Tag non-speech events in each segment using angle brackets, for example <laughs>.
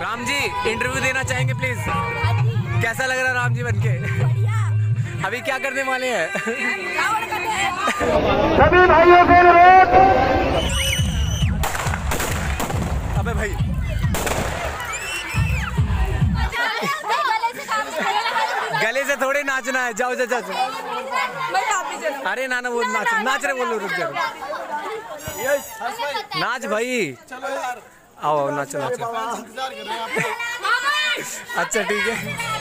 Ram ji interview देना चाहेंगे please कैसा लग रहा है राम जी बन के? अभी क्या करने वाले हैं? सभी भाइयों से अनुरोध। अबे भाई। गले से थोड़े नाचना है। जाओ जाओ जाओ अरे नाना ना वो नाच नाच रहे बोलो रुक जाओ। नाच भाई। आओ आओ नाचो। नाचो अच्छा ठीक है।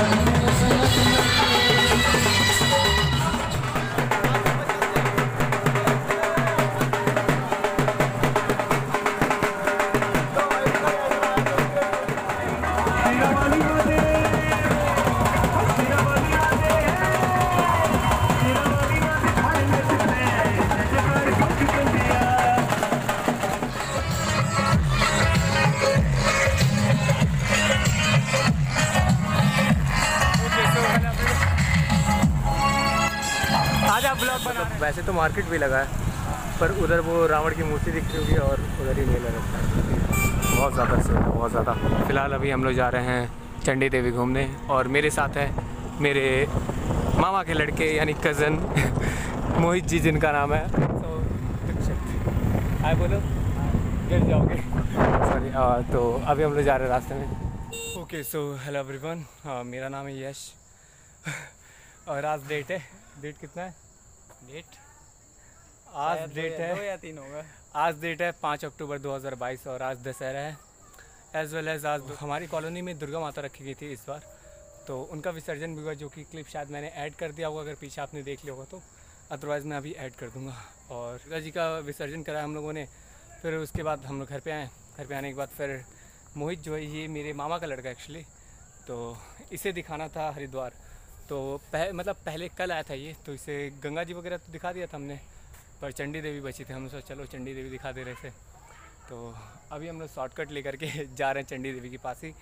आजा वैसे तो मार्केट भी लगा है पर उधर वो रावण की मूर्ति दिख रही होगी और उधर ही मेला लगता है। बहुत ज़्यादा से बहुत ज़्यादा। फ़िलहाल अभी हम लोग जा रहे हैं चंडी देवी घूमने और मेरे साथ है मेरे मामा के लड़के यानी कज़न <laughs> मोहित जी जिनका नाम है। आए बोलो। गिर जाओगे। सॉरी तो अभी हम लोग जा रहे हैं रास्ते में। ओके सो हेलो एवरीवन मेरा नाम है यश। <laughs> और आज डेट है। डेट कितना है? डेट आज डेट है। दो या तीन होगा। आज डेट है पाँच अक्टूबर 2022 और आज दशहरा है। एज वेल एज आज हमारी कॉलोनी में दुर्गा माता रखी गई थी इस बार। तो उनका विसर्जन भी हुआ जो कि क्लिप शायद मैंने ऐड कर दिया होगा अगर पीछे आपने देख लिया होगा तो। अदरवाइज़ मैं अभी ऐड कर दूँगा। और दुर्गा जी का विसर्जन कराया हम लोगों ने। फिर उसके बाद हम लोग घर पे आए। घर पे आने के बाद फिर मोहित जो है ये मेरे मामा का लड़का एक्चुअली तो इसे दिखाना था हरिद्वार। तो पह, मतलब पहले कल आया था ये तो इसे गंगा जी वगैरह तो दिखा दिया था हमने पर चंडी देवी बची थी हम सोचा चलो चंडी देवी दिखा दे रहे थे तो अभी हम लोग शॉर्टकट लेकर के <laughs> जा रहे हैं चंडी देवी के पास ही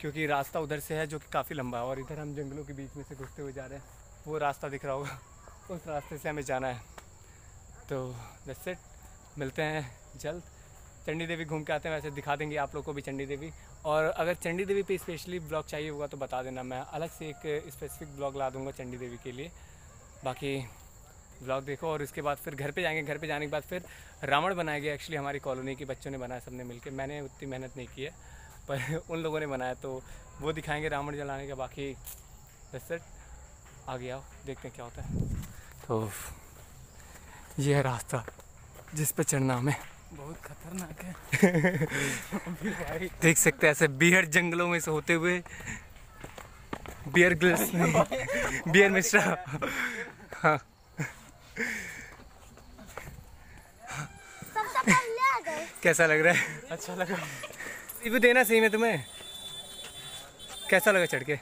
क्योंकि रास्ता उधर से है जो कि काफ़ी लंबा है और इधर हम जंगलों के बीच में से घुसते हुए जा रहे हैं। वो रास्ता दिख रहा होगा उस रास्ते से हमें जाना है। तो दस सेट मिलते हैं जल्द। चंडी देवी घूम के आते हैं, वैसे दिखा देंगे आप लोग को भी चंडी देवी। और अगर चंडी देवी पे स्पेशली ब्लॉग चाहिए होगा तो बता देना, मैं अलग से एक स्पेसिफिक ब्लॉग ला दूँगा चंडी देवी के लिए। बाकी ब्लॉग देखो, और उसके बाद फिर घर पे जाएँगे, घर पे जाने के बाद फिर रावण बनाया गया एक्चुअली हमारी कॉलोनी के बच्चों ने बनाया, सबने मिलके। मैंने उतनी मेहनत नहीं की है, पर <laughs> उन लोगों ने बनाया तो वो दिखाएँगे रावण जलाने का बाकी दस आगे आओ, देखते हैं क्या होता है। तो ये है रास्ता जिस पर चढ़ना हमें। बहुत खतरनाक है। देख सकते हैं ऐसे बियर जंगलों में से होते हुए बियर ग्लिस में बियर मिश्रा। हाँ। कैसा लग रहा है? अच्छा लगा। रिव्यू देना सही में तुम्हें। कैसा लगा चढ़ के?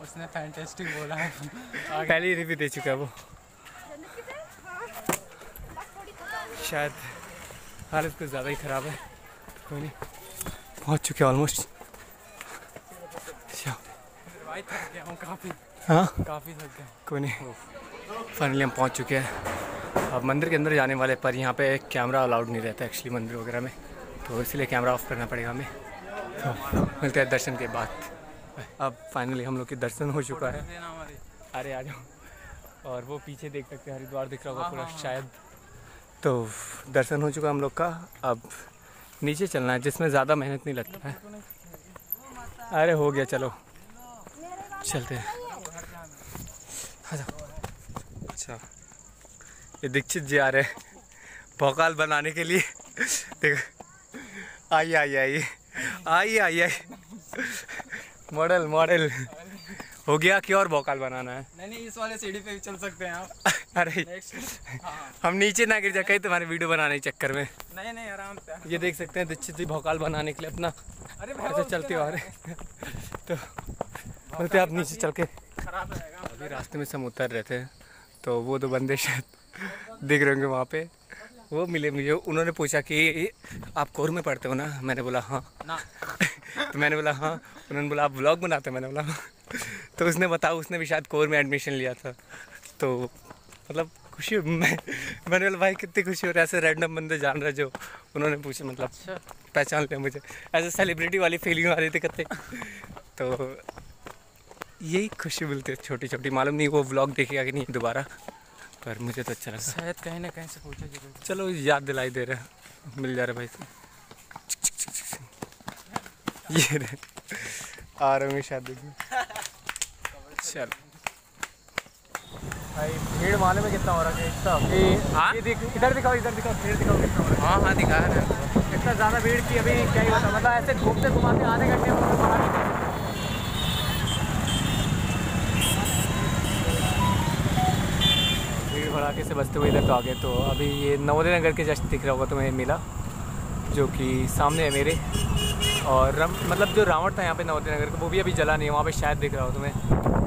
उसने फैंटेस्टिक बोला। है पहले ही रिव्यू दे चुका है वो। शायद हालत कुछ ज़्यादा ही ख़राब है। कोई नहीं। पहुँच चुके ऑलमोस्ट हूँ काफ़ी। हाँ? काफ़ी थक गया कोई नहीं। फाइनली हम पहुँच चुके हैं। अब मंदिर के अंदर जाने वाले पर यहाँ पे कैमरा अलाउड नहीं रहता एक्चुअली मंदिर वगैरह में। तो इसलिए कैमरा ऑफ़ करना पड़ेगा हमें। तो मिलते हैं दर्शन के बाद। अब फाइनली हम लोग के दर्शन हो चुका है। अरे आ जाओ। और वो पीछे देख सकते हैं हरिद्वार दिख रहा होगा हाँ, पूरा हाँ, हाँ। शायद। तो दर्शन हो चुका हम लोग का। अब नीचे चलना है, जिसमें ज़्यादा मेहनत नहीं लगता है। अरे हो गया, चलो। चलते हैं। अच्छा। ये दीक्षित जी आ रहे हैं भोकाल बनाने के लिए। देखो। आइए आइए आइए। आइए आइए। Model model. हो गया कि और भौकाल बनाना है? नहीं नहीं इस वाले सीढ़ी पे भी चल सकते हैं आप। <laughs> अरे हाँ हम नीचे ना गिर जाए कहीं तुम्हारे वीडियो बनाने के चक्कर में। नहीं नहीं आराम से ये देख सकते हैं दीक्षित जी भौकाल बनाने के लिए अपना। अरे ऐसे चलते आ रहे <laughs> हैं। तो बोलते आप नीचे चल के। अभी रास्ते में हम उतर रहे थे तो वो दो बंदे शायद दिख रहे होंगे वहाँ पे। वो मिले मुझे उन्होंने पूछा कि आप कोर में पढ़ते हो ना? मैंने बोला हाँ। ना। <laughs> तो मैंने बोला हाँ। उन्होंने बोला आप ब्लॉग बनाते हो? मैंने बोला हाँ। तो उसने बताया उसने भी शायद कोर में एडमिशन लिया था। तो मतलब खुशी मैं मैंने बोला भाई कितनी खुशी हो रही है ऐसे रैंडम बंदे जान रहे जो उन्होंने पूछा मतलब अच्छा। पहचान लिया मुझे। ऐसे सेलिब्रिटी वाली फीलिंग आ रही थी कत्ते तो यही खुशी मिलती है छोटी छोटी मालूम नहीं वो व्लॉग देखेगा कि नहीं दोबारा पर मुझे तो अच्छा लगा। शायद कहीं ना कहीं से पूछा ज़रूर। चलो याद दिलाई दे रहे मिल जा रहे भाई। से ये आ रहे होंगे शायद चलो। भाई भीड़ मालूम है कितना हो रहा है? इतना हाँ? ये देख इधर दिखाओ इधर दिखाओ भीड़ दिखाओ कितना हो रहा हाँ। हाँ दिखा रहे हैं। इतना ज़्यादा भीड़ की अभी क्या ही होता मतलब ऐसे घूमते घुमाते आधे घंटे में तो भीड़ भड़ाके से बचते हुए इधर तो आ गए तो अभी ये नवोदय नगर के जस्ट दिख रहा होगा तुम्हें मिला जो कि सामने है मेरे। और रम, मतलब जो रावण था यहाँ पे नवोदय नगर का वो भी अभी जला नहीं है वहाँ पे शायद दिख रहा हो तुम्हें।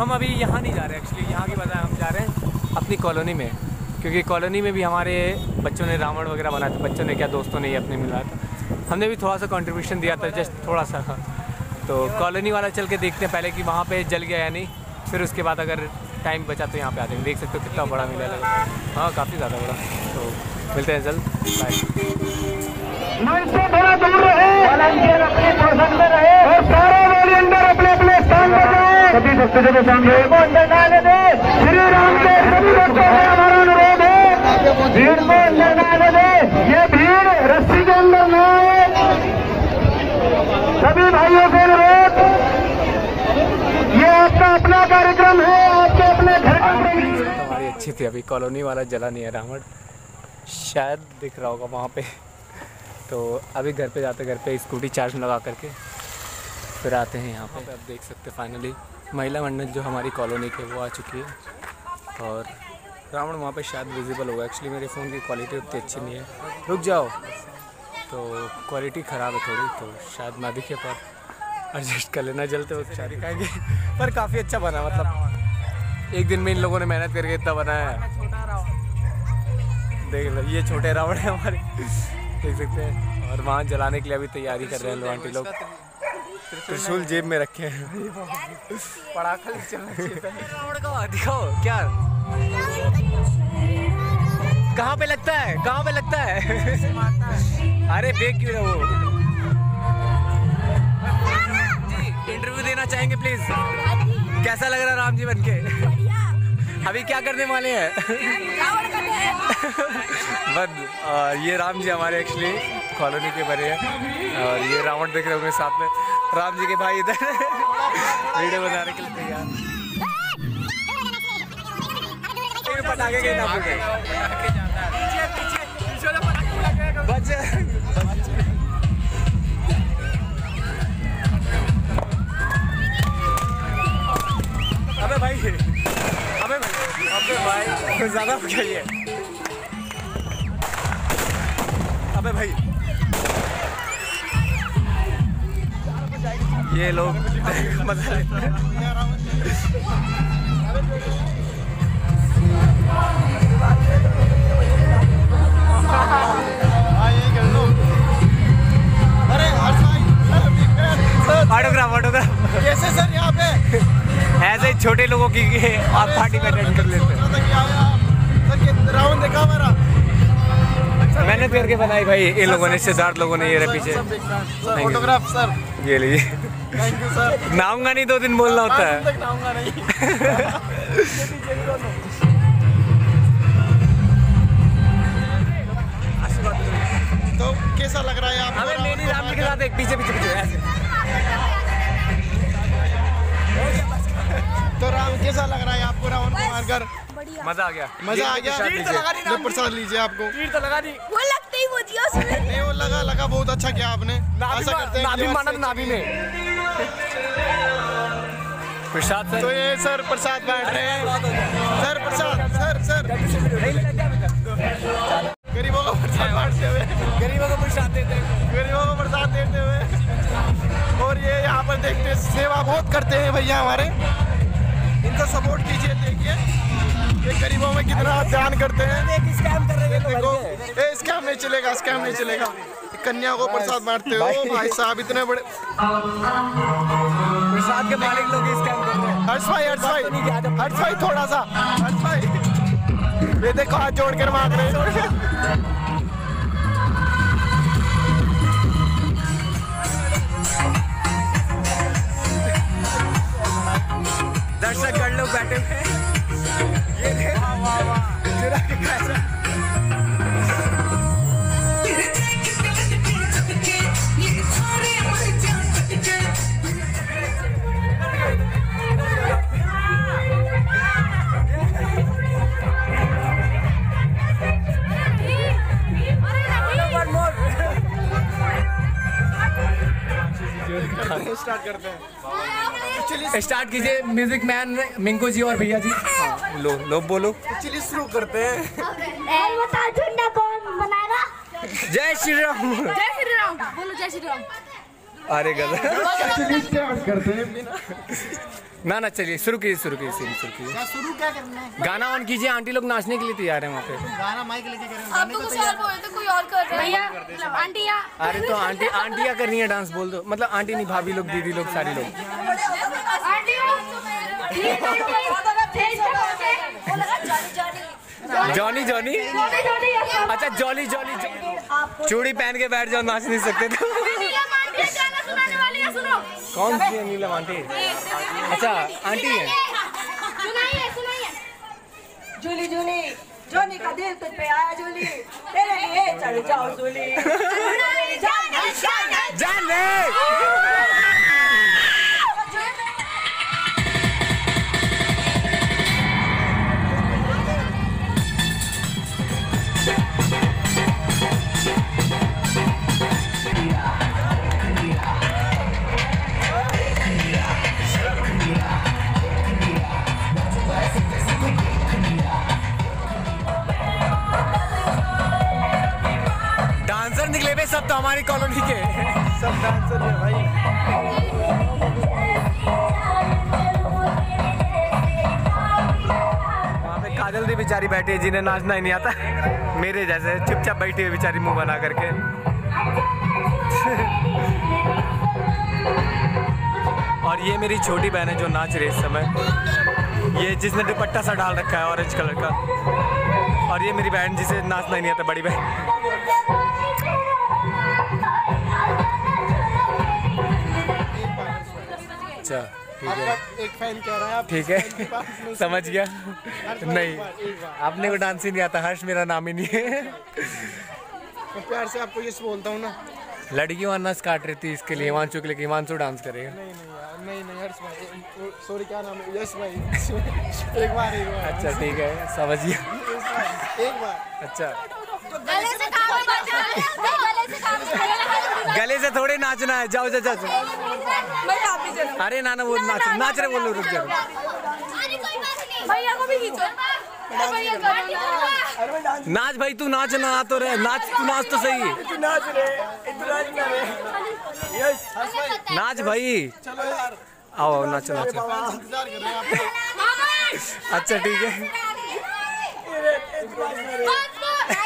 हम अभी यहाँ नहीं जा रहे एक्चुअली यहाँ की बजाय हम जा रहे हैं अपनी कॉलोनी में। क्योंकि कॉलोनी में भी हमारे बच्चों ने रावण वगैरह बनाया था बच्चों ने क्या दोस्तों ने ही अपने मिलाया था। हमने भी थोड़ा सा कंट्रीब्यूशन दिया था जस्ट थोड़ा सा। तो कॉलोनी वाला चल के देखते हैं पहले कि वहाँ पे जल गया या नहीं फिर उसके बाद अगर टाइम बचा तो यहाँ पे आ जाएँगे। देख सकते हो कितना बड़ा मेला लगा। हाँ काफ़ी ज़्यादा बड़ा। तो मिलते हैं जल्द। बाय थोड़ा दूर रहे। अपने में रहे। और सारे अपने अपने स्थान पर सभी भक्तों के सामने। श्री राम के सभी भक्तों से हमारा अनुरोध है। भीड़ को अंदर डाले दे ये भीड़ रस्सी के अंदर न आए। सभी भाइयों से अनुरोध ये आपका अपना कार्यक्रम है आपके अपने घर हमारी अच्छी थी अभी कॉलोनी वाला जला नहीं है रावण शायद दिख रहा होगा वहाँ पे। तो अभी घर पे जाते घर पे स्कूटी चार्ज लगा करके फिर आते हैं यहाँ पे। आप देख सकते फाइनली महिला मंडल जो हमारी कॉलोनी के, वो आ चुकी है। और रावण वहाँ पे शायद विजिबल होगा। एक्चुअली मेरे फ़ोन की क्वालिटी उतनी अच्छी नहीं है। रुक जाओ। तो क्वालिटी ख़राब है थोड़ी तो शायद ना दिखे पर एडजस्ट कर लेना। जलते वक्त शायद दिखाएँगे पर काफ़ी अच्छा बना मतलब एक दिन में इन लोगों ने मेहनत करके इतना बनाया है। देख लो, ये छोटे रावण है हमारे। देख सकते हैं। और वहाँ जलाने के लिए अभी तैयारी कर रहे हैं लोग, आंटी लोग। त्रिशूल जेब में रखे हैं। पड़ाखा चलना चाहिए दिखाओ क्या? कहाँ पे लगता है? कहाँ पे लगता है? अरे बेग क्यों है? वो इंटरव्यू देना चाहेंगे प्लीज़ कैसा लग रहा राम जी बन के? अभी क्या करने वाले हैं? बस ये राम जी हमारे एक्चुअली कॉलोनी के बने हैं। और ये रावण देख रहे होंगे साथ में। राम जी के भाई इधर। वीडियो बनाने के लिए तैयार। पटाखे अबे भाई अबे भाई अबे भाई, ज़्यादा हो गया ये। ये लोग मज़ा लेते ऑटोग्राफ ऑटोग्राफ कैसे सर यहाँ पे ऐसे ही छोटे लोगों की आप पार्टी में अटेंड कर लेते हैं। रावण देखा हमारा मेहनत करके बनाई भाई इन लोगों ने रिश्तेदार लोगों ने ये रहे पीछे फोटोग्राफ सर ये लीजिए। थैंक यू सर नाऊँगा नहीं दो दिन बोलना होता है। तक नाऊँगा नहीं। तो कैसा लग रहा है आपको? हमें लेडी राम के साथ एक पीछे पीछे पीछे ऐसे। तो राम कैसा लग रहा है आपको रावण को मारकर मज़ा आ गया। मज़ा आ गया। ले प्रसाद लीजिए आपको। तो लगा दी वो लगते ही वो दिया नहीं वो लगा लगा बहुत अच्छा किया आपने। नाभि ऐसा करते हैं नाभि माना नाभि में। प्रसाद सर? तो ये सर प्रसाद बांट रहे हैं। सर प्रसाद सर सर। गरीबों को प्रसाद बांटते हुए। गरीबों को प्रसाद देते हैं गरीबों को प्रसाद देते हुए। और ये यहाँ पर देखते हैं सेवा बहुत करते हैं भैया हमारे। इनको सपोर्ट कीजिए देखिए। ये गरीबों में कितना ध्यान करते हैं। स्कैम कर रहे देखो। ए स्कैम नहीं चलेगा स्कैम नहीं चलेगा। कन्या को प्रसाद बांटते हो? भाई साहब इतने बड़े प्रसाद के मालिक लोग इस काम करते हैं। हर्ष भाई हर्ष भाई हर्ष भाई थोड़ा सा। हर्ष भाई। ये देखो हाथ जोड़ कर मांग रहे हैं। स्टार्ट करते हैं। स्टार्ट कीजिए म्यूज़िक मैन मिंकू जी और भैया जी। हाँ, लो लो बोलो। चलिए शुरू करते हैं। ए, बता झुंडा कौन बनाएगा? जय श्री राम जय श्री राम बोलो जय श्री राम अरे गलत। चलिए स्टार्ट करते हैं। ना ना चलिए शुरू कीजिए शुरू कीजिए सीन शुरू कीजिए। शुरू क्या करना है? गाना ऑन कीजिए आंटी लोग नाचने के लिए तैयार हैं वहाँ पे। गाना माइक लेके करेंगे आप तो कुछ और कर रहे हैं। भैया आंटिया। अरे तो आंटी आंटियाँ कर रही है डांस बोल दो। मतलब आंटी नहीं भाभी लोग दीदी लोग सारी लोग। जॉनी जॉनी अच्छा जॉली जॉली। चूड़ी पहन के बैठ जाओ नाच नहीं सकते तो। कौन सी है नीलम आंटी? अच्छा आंटी है। जूली जूली जोनी का दिल तुझ पे आया जूली तेरे लिए चढ़ जाओ जूली जान ले डांसर निकले बे सब तो हमारी कॉलोनी के। सब डांसर है भाई। वहाँ पे काजल दी बेचारी बैठी है जिन्हें नाचना ही नहीं आता। मेरे जैसे चुपचाप बैठी है बेचारी मुँह बना करके। और ये मेरी छोटी बहन है जो नाच रही है इस समय। ये जिसने दुपट्टा सा डाल रखा है ऑरेंज कलर का। और ये मेरी बहन जिसे नाचना ही नहीं आता बड़ी बहन। अच्छा ठीक है। एक फ़ैन कह रहा है ठीक है। <laughs> समझ गया। नहीं आपने को डांस ही नहीं आता हर्ष मेरा नाम ही नहीं है। मैं प्यार से आपको ये बोलता हूँ ना। लड़की लड़कियों अनस काट रही थी इसके लिए हिमांशु के लिए हिमांशु डांस करेगा। नहीं नहीं नहीं नहीं हर्ष भाई सॉरी क्या नाम है? यश भाई। <laughs> एक बार एक बार। अच्छा ठीक है समझ गया। एक बार। अच्छा। गले से काम गले से काम गले से थोड़े नाचना है जाओ जाओ जाओ मैं आप भी चलो। अरे नाना वो नाच नाच रहे बोलो रुक जाओ। अरे कोई बात नहीं। भैया को भी खींचो। नाच भाई तू नाच ना तो रहे नाच तू नाच तो सही। नाच रहे नाच रहे। नाच भाई। आओ आओ नाचो नाचो। हैं अच्छा ठीक है।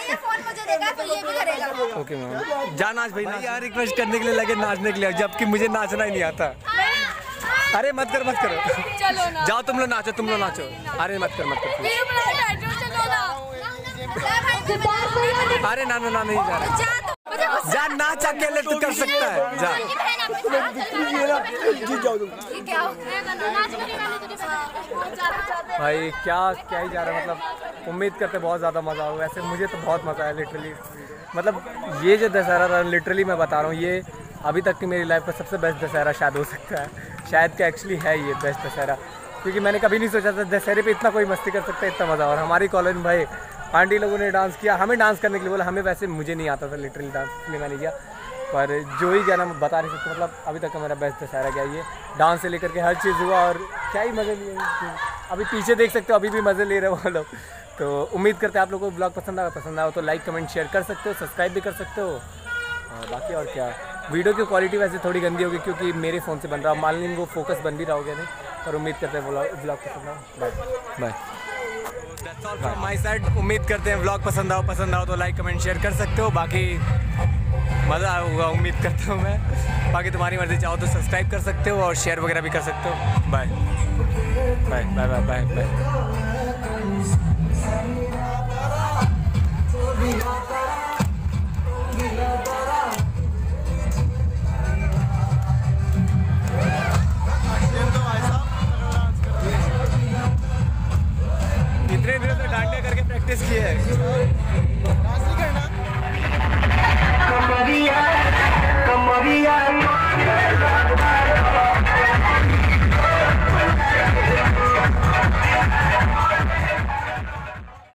ये फ़ोन मुझे देगा तो ये भी करेगा ओके मैम जा नाच भाई यार रिक्वेस्ट करने के लिए लगे नाचने के लिए। जबकि मुझे नाचना ही नहीं आता। अरे मत कर मत करो। जाओ तुम लोग नाचो तुम लोग नाचो। अरे मत कर मत कर। अरे ना ना ना नहीं जा रहा। जा नाच अकेले तू कर सकता है? जा। भाई क्या क्या ही जा रहा है मतलब उम्मीद करते बहुत ज़्यादा मज़ा हो वैसे मुझे तो बहुत मज़ा आया लिटरली मतलब ये जो दशहरा था लिटरली मैं बता रहा हूँ ये अभी तक की मेरी लाइफ का सबसे बेस्ट दशहरा शायद हो सकता है। शायद क्या एक्चुअली है ये बेस्ट दशहरा। क्योंकि मैंने कभी नहीं सोचा था दशहरे पे इतना कोई मस्ती कर सकता है इतना मज़ा और हमारी कॉलेज में भाई आंटी लोगों ने डांस किया। हमें डांस करने के लिए बोला, हमें वैसे मुझे नहीं आता था लिटरली डांस इसलिए मैंने किया। पर जो ही क्या नाम बता नहीं सकते मतलब अभी तक का मेरा बेस्ट दशहरा गया ये डांस से लेकर के हर चीज़ हुआ और क्या ही मज़े लिए अभी पीछे देख सकते हो, अभी भी मज़े ले रहे हो वो लोग। तो उम्मीद करते हैं आप लोगों को ब्लॉग पसंद आया पसंद आया तो लाइक कमेंट शेयर कर सकते हो सब्सक्राइब भी कर सकते हो। और बाकी और क्या। वीडियो की क्वालिटी वैसे थोड़ी गंदी होगी क्योंकि मेरे फ़ोन से बन रहा मान लीजिए वो फोकस बन भी रहा होगा नहीं। पर उम्मीद करते हैं ब्लॉग पसंद आओ बाय बाय माय साइड उम्मीद करते हैं ब्लॉग पसंद आओ पसंद आओ तो लाइक कमेंट शेयर कर सकते हो। बाकी मज़ा होगा उम्मीद करता हूँ मैं। बाकी तुम्हारी मर्ज़ी, चाहो तो सब्सक्राइब कर सकते हो और शेयर वगैरह भी कर सकते हो। Bye bye bye bye bye bye